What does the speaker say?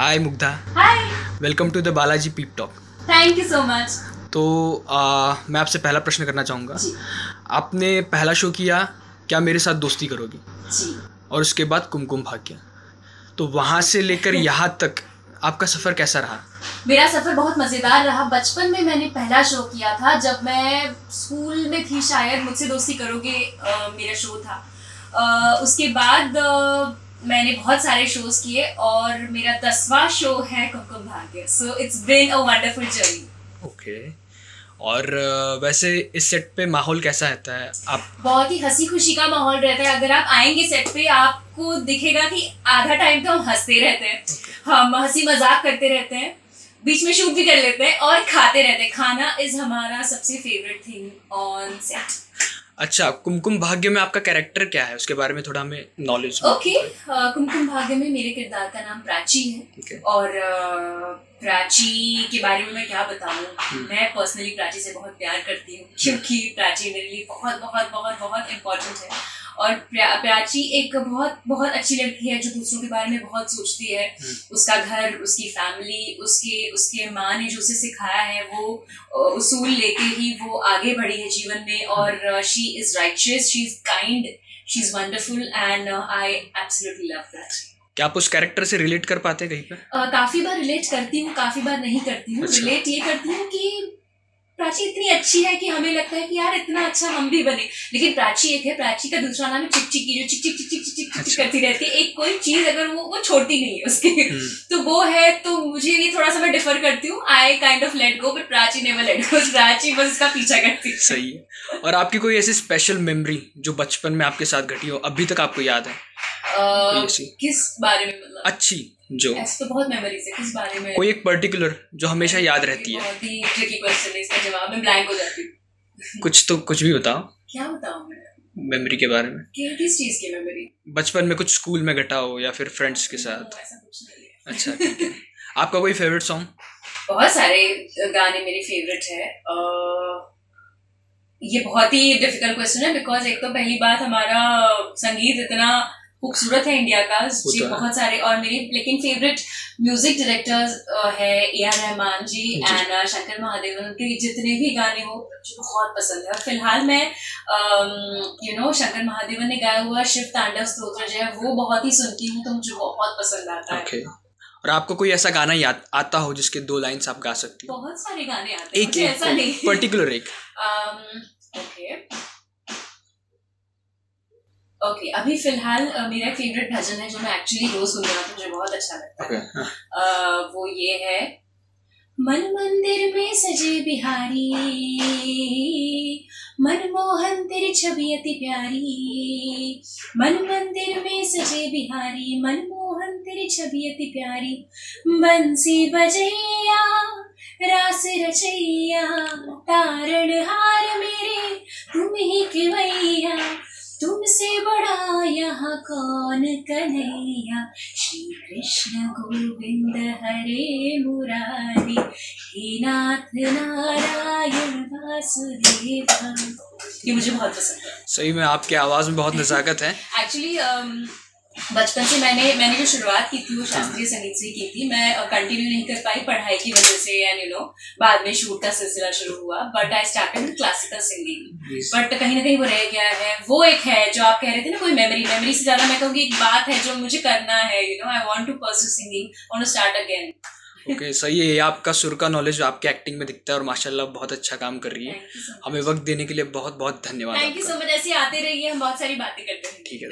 Hi Mugdha hi welcome to the Balaji peep talk thank you so much तो आ, मैं आपसे पहला प्रश्न करना चाहूँगा। आपने पहला शो किया क्या मेरे साथ दोस्ती करोगी? जी। और उसके बाद कुमकुम भाग्य। तो वहाँ से लेकर यहाँ तक आपका सफ़र कैसा रहा? मेरा सफ़र बहुत मज़ेदार रहा। बचपन में मैंने पहला शो किया था जब मैं स्कूल में थी शायद मुझसे दोस्ती करोगे अ, मेरा शो था। अ, उसके बाद अ, मैंने बहुत सारे शोज़ किए और मेरा दसवां शो है Kumkum Bhagya. So it's been a wonderful journey okay और वैसे इस सेट पे माहौल कैसा रहता है? आप बहुत ही हँसी खुशी का माहौल रहता है। अगर आप आएँगे सेट पे आपको दिखेगा कि आधा टाइम तो हम हँसते रहते हैं। हम हँसी मज़ाक करते रहते हैं। बीच में शूट भी कर लेते हैं और खाते रहते हैं। खाना इज़ हमारा सबसे फेवरेट थिंग ऑन सेट अच्छा कुमकुम भाग्य में आपका कैरेक्टर क्या है? उसके बारे में थोड़ा हमें नॉलेज ओके कुमकुम भाग्य में मेरे किरदार का नाम प्राची है। Okay. और प्राची के बारे में मैं क्या बताऊ? मैं पर्सनली प्राची से बहुत प्यार करती हूँ क्योंकि प्राची मेरे लिए बहुत बहुत बहुत बहुत इम्पोर्टेंट है। और प्राची एक बहुत बहुत अच्छी लड़की है जो दूसरों के बारे में बहुत सोचती है। उसका घर उसकी फैमिली उसके उसके माँ ने जो उसे सिखाया है वो उसूल लेके ही वो आगे बढ़ी है जीवन में और she is righteous she is kind she is wonderful and I absolutely love Prachi क्या आप उस कैरेक्टर से रिलेट कर पाते हैं कहीं पे? अ, काफ़ी बार रिलेट करती हूँ काफ़ी बार नहीं करती हूँ। अच्छा। रिलेट ये करती हूँ कि प्राची इतनी अच्छी है कि हमें लगता है कि यार इतना अच्छा हम भी बने। लेकिन प्राची एक है प्राची का दूसरा नाम है चिकचिकी जो चिक चिक चिक चिक चिक चिक अच्छा। करती रहती है। एक कोई चीज़ अगर वो वो छोड़ती नहीं है उसकी। हम्म, तो वो है तो मुझे ये थोड़ा सा मैं डिफर करती हूँ। I kind of let go but Prachi never let go Prachi बस उसका पीछा करती है। सही है। और आपकी कोई ऐसी स्पेशल मेमोरी जो बचपन में आपके साथ घटी हो? अभी तक आपको याद है? किस बारे में मतलब? अच्छी जो। ऐसे तो बहुत मेमोरीज है किस बारे में? कोई एक पर्टिकुलर जो हमेशा याद रहती है। बहुत ही ट्रिकी क्वेश्चन है इसका जवाब मैं ब्लैंक हो जाती हूँ। कुछ तो कुछ भी बताओ। क्या बताऊँ मैं? मेमोरी के बारे में। किस चीज़ की मेमोरी बचपन में कुछ स्कूल में घटा हो या फिर फ्रेंड्स के साथ? अच्छा ठीक है। आपका कोई फेवरेट सॉन्ग बहुत सारे गाने मेरे फेवरेट है। ये बहुत ही डिफ़िकल्ट क्वेश्चन है बिकॉज़ एक तो पहली बात हमारा संगीत इतना खूबसूरत है इंडिया का जी बहुत सारे और मेरी लेकिन फेवरेट म्यूज़िक डायरेक्टर्स है A R Rahman ji. And Shankar Mahadevan उनके जितने भी गाने हो मुझे बहुत पसंद है। और फ़िलहाल मैं यू नो शंकर महादेवन ने गाया हुआ शिव तांडव स्त्रोत्र जो है वो बहुत ही सुनती हूँ तो मुझे बहुत पसंद आता है। और आपको कोई ऐसा गाना याद आता हो जिसके दो लाइंस आप गा सकती हो? बहुत सारे गाने आते हैं एक एक ऐसा नहीं। पर्टिकुलर एक। ओके ओके okay, अभी फ़िलहाल अ, मेरा फेवरेट भजन है जो मैं एक्चुअली रोज सुन रहा हूँ मुझे बहुत अच्छा लगता है। ओके अ, वो ये है मन मंदिर में सजे बिहारी मनमोहन तेरी छवि अति प्यारी मन मंदिर में सजे बिहारी मनमोहन तेरी छवि अति प्यारी बंसी बजैया रास रचैया तारण हार मेरे तुम ही केवैया तुमसे बड़ा यहाँ कौन कन्हैया? श्री कृष्ण गोविंद हरे मुरारी हे नाथ नारायण वासुदेव। ये मुझे बहुत पसंद है। सही में आपकी आवाज़ में बहुत नजाकत है। एक्चुअली बचपन से मैंने मैंने जो शुरुआत की थी वो शास्त्रीय संगीत से ही की थी। मैं कंटिन्यू नहीं कर पाई पढ़ाई की वजह से एंड यू नो बाद में शूट का सिलसिला शुरू हुआ but I started with classical singing but कहीं ना कहीं वो रह गया है। वो एक है जो आप कह रहे थे ना कोई मेमोरी मेमोरी से ज़्यादा मैं कहूँगी एक बात है जो मुझे करना है you know I want to pursue singing to start again okay okay, सही है। आपका सुर का नॉलेज आपके एक्टिंग में दिखता है और माशाल्लाह बहुत अच्छा काम कर रही है। सो हमें वक्त देने के लिए बहुत बहुत धन्यवाद थैंक यू सो मच ऐसे आते रहिए हम बहुत सारी बातें करते हैं ठीक है।